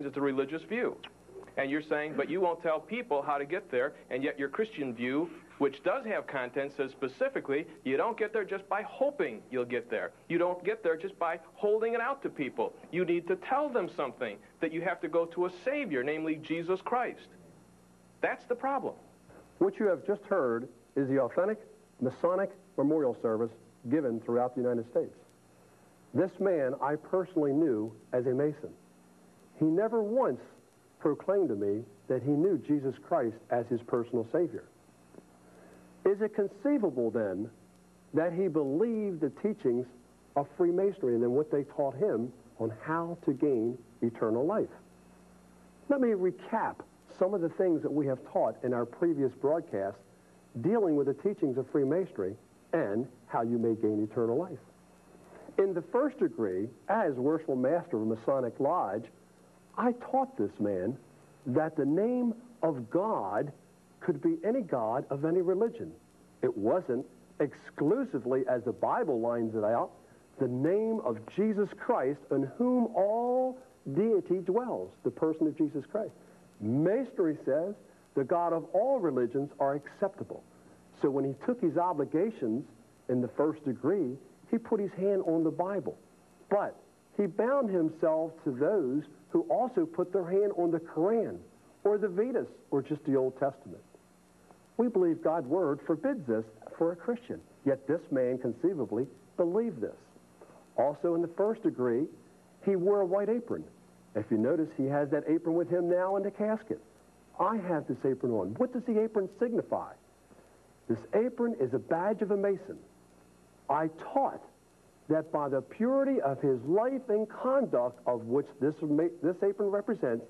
it's a religious view. And you're saying, but you won't tell people how to get there, and yet your Christian view, which does have content, says specifically, you don't get there just by hoping you'll get there. You don't get there just by holding it out to people. You need to tell them something, that you have to go to a Savior, namely Jesus Christ. That's the problem. What you have just heard is the authentic Masonic memorial service given throughout the United States. This man I personally knew as a Mason. He never once proclaimed to me that he knew Jesus Christ as his personal Savior. Is it conceivable then that he believed the teachings of Freemasonry and then what they taught him on how to gain eternal life? Let me recap some of the things that we have taught in our previous broadcasts dealing with the teachings of Freemasonry and how you may gain eternal life. In the first degree, as worshipful master of a Masonic Lodge, I taught this man that the name of God could be any God of any religion. It wasn't exclusively, as the Bible lines it out, the name of Jesus Christ in whom all deity dwells, the person of Jesus Christ. Masonry says the God of all religions are acceptable. So when he took his obligations in the first degree, he put his hand on the Bible. But he bound himself to those who also put their hand on the Koran or the Vedas or just the Old Testament. We believe God's word forbids this for a Christian, yet this man conceivably believed this. Also in the first degree, he wore a white apron. If you notice, he has that apron with him now in the casket. I have this apron on. What does the apron signify? This apron is a badge of a Mason. I taught that by the purity of his life and conduct of which this, this apron represents,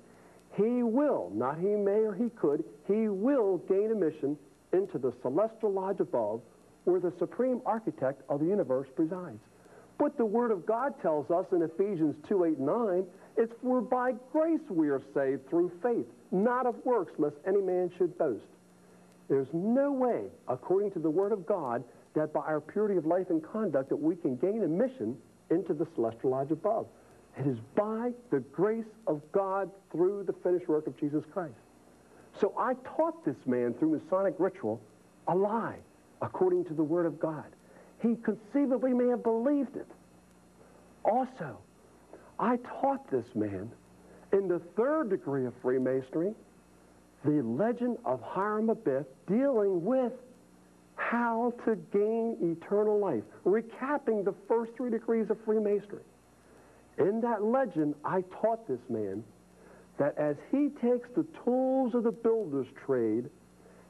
he will, not he may or he could, he will gain admission into the celestial lodge above where the supreme architect of the universe presides. But the Word of God tells us in Ephesians 2, 8, 9, it's for by grace we are saved through faith, not of works, lest any man should boast. There's no way, according to the Word of God, that by our purity of life and conduct that we can gain admission into the celestial lodge above. It is by the grace of God through the finished work of Jesus Christ. So I taught this man through Masonic ritual a lie according to the Word of God. He conceivably may have believed it. Also, I taught this man in the third degree of Freemasonry the legend of Hiram Abiff dealing with how to gain eternal life, recapping the first three degrees of Freemasonry. In that legend, I taught this man that as he takes the tools of the builder's trade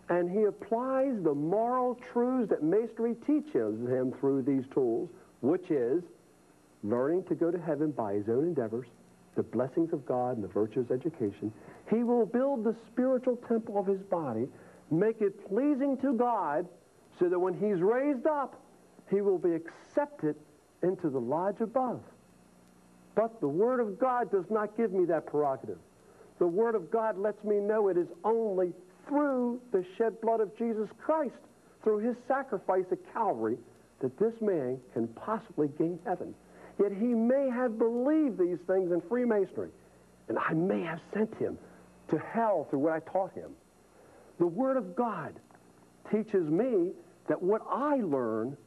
and he applies the moral truths that Masonry teaches him through these tools, which is learning to go to heaven by his own endeavors, the blessings of God and the virtues of education, he will build the spiritual temple of his body, make it pleasing to God, so that when he's raised up, he will be accepted into the lodge above. But the Word of God does not give me that prerogative. The Word of God lets me know it is only through the shed blood of Jesus Christ, through his sacrifice at Calvary, that this man can possibly gain heaven. Yet he may have believed these things in Freemasonry, and I may have sent him to hell through what I taught him. The Word of God teaches me that what I learn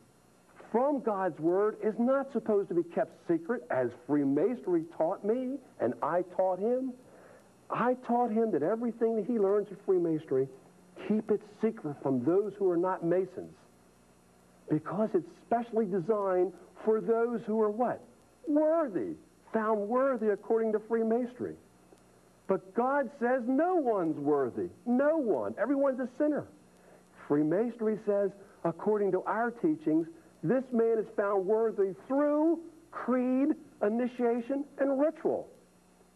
from God's Word is not supposed to be kept secret as Freemasonry taught me and I taught him. I taught him that everything that he learns in Freemasonry, keep it secret from those who are not Masons because it's specially designed for those who are what? Worthy, found worthy according to Freemasonry. But God says no one's worthy. No one. Everyone's a sinner. Freemasonry says, according to our teachings, this man is found worthy through creed, initiation, and ritual.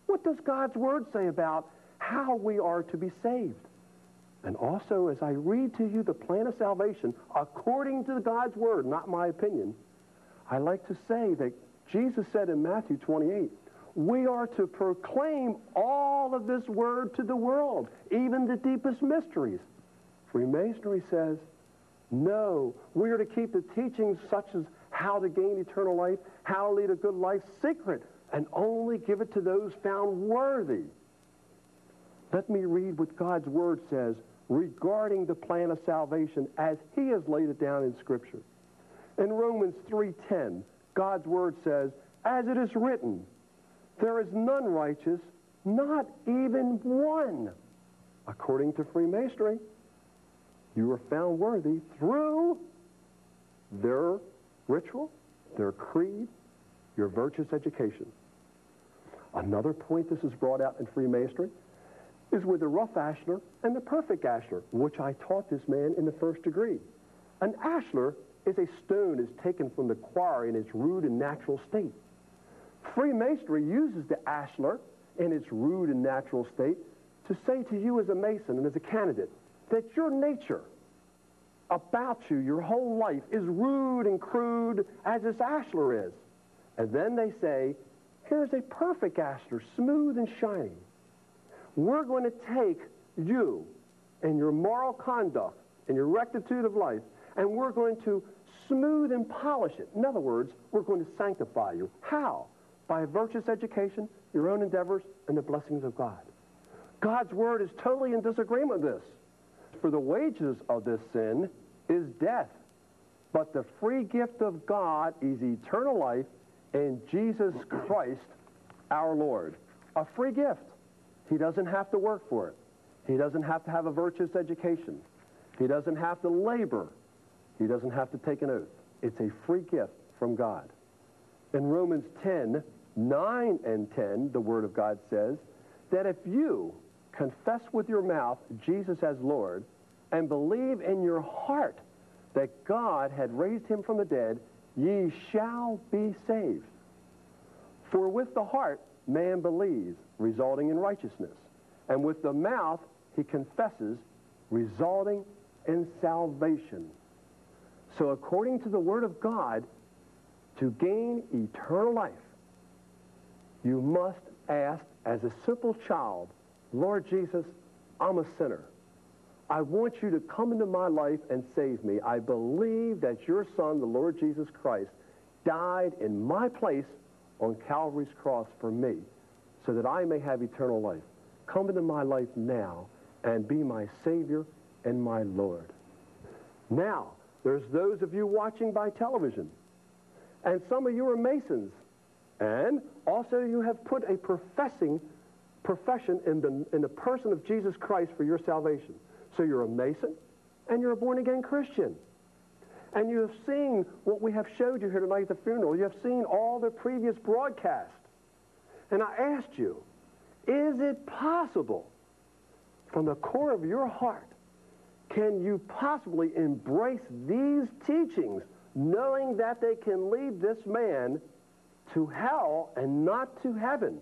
What does God's word say about how we are to be saved? And also, as I read to you the plan of salvation according to God's word, not my opinion, I like to say that Jesus said in Matthew 28, we are to proclaim all of this word to the world, even the deepest mysteries. Freemasonry says, no, we are to keep the teachings such as how to gain eternal life, how to lead a good life secret and only give it to those found worthy. Let me read what God's word says regarding the plan of salvation as he has laid it down in Scripture. In Romans 3.10, God's word says, As it is written, there is none righteous, not even one. According to Freemasonry, you are found worthy through their ritual, their creed, your virtuous education. Another point this is brought out in Freemasonry is with the rough ashlar and the perfect ashlar, which I taught this man in the first degree. An ashlar is a stone is taken from the quarry in its rude and natural state. Freemasonry uses the ashlar in its rude and natural state to say to you as a Mason and as a candidate that your nature about you, your whole life, is rude and crude as this ashlar is. And then they say, here's a perfect ashlar, smooth and shining. We're going to take you and your moral conduct and your rectitude of life, and we're going to smooth and polish it. In other words, we're going to sanctify you. How? By a virtuous education, your own endeavors, and the blessings of God. God's word is totally in disagreement with this. For the wages of this sin is death, but the free gift of God is eternal life in Jesus Christ our Lord. A free gift. He doesn't have to work for it. He doesn't have to have a virtuous education. He doesn't have to labor. He doesn't have to take an oath. It's a free gift from God. In Romans 10, 9 and 10, the Word of God says that if you confess with your mouth Jesus as Lord and believe in your heart that God had raised him from the dead, ye shall be saved. For with the heart man believes, resulting in righteousness, and with the mouth he confesses, resulting in salvation. So according to the Word of God, to gain eternal life, you must ask as a simple child, Lord Jesus, I'm a sinner. I want you to come into my life and save me. I believe that your Son, the Lord Jesus Christ, died in my place on Calvary's cross for me so that I may have eternal life. Come into my life now and be my Savior and my Lord. Now, there's those of you watching by television, and some of you are Masons, and also you have put a professing profession in the, in the person of Jesus Christ for your salvation. So you're a Mason, and you're a born-again Christian. And you have seen what we have showed you here tonight at the funeral. You have seen all the previous broadcasts. And I asked you, is it possible from the core of your heart, can you possibly embrace these teachings knowing that they can lead this man to hell and not to heaven?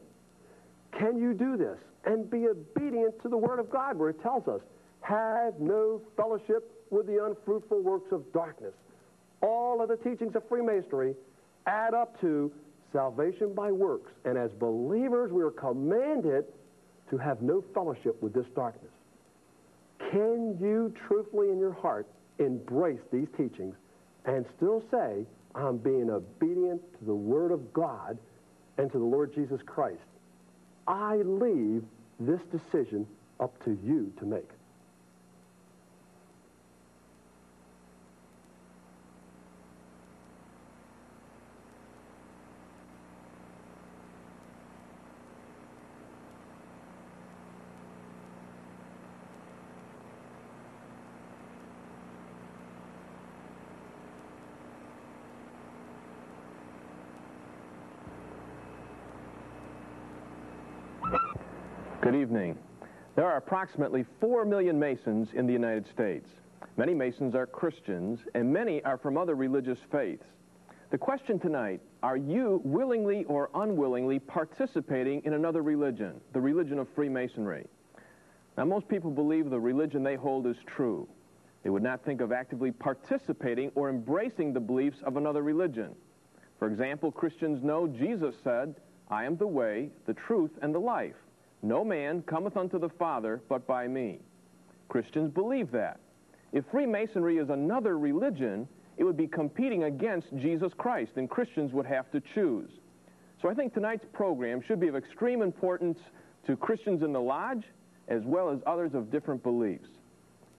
Can you do this and be obedient to the Word of God where it tells us, have no fellowship with the unfruitful works of darkness. All of the teachings of Freemasonry add up to salvation by works. And as believers, we are commanded to have no fellowship with this darkness. Can you truthfully in your heart embrace these teachings and still say, I'm being obedient to the Word of God and to the Lord Jesus Christ? I leave this decision up to you to make. Good evening. There are approximately 4 million Masons in the United States. Many Masons are Christians, and many are from other religious faiths. The question tonight, are you willingly or unwillingly participating in another religion, the religion of Freemasonry? Now, most people believe the religion they hold is true. They would not think of actively participating or embracing the beliefs of another religion. For example, Christians know Jesus said, I am the way, the truth, and the life. No man cometh unto the Father but by me. Christians believe that. If Freemasonry is another religion, it would be competing against Jesus Christ, and Christians would have to choose. So I think tonight's program should be of extreme importance to Christians in the lodge as well as others of different beliefs.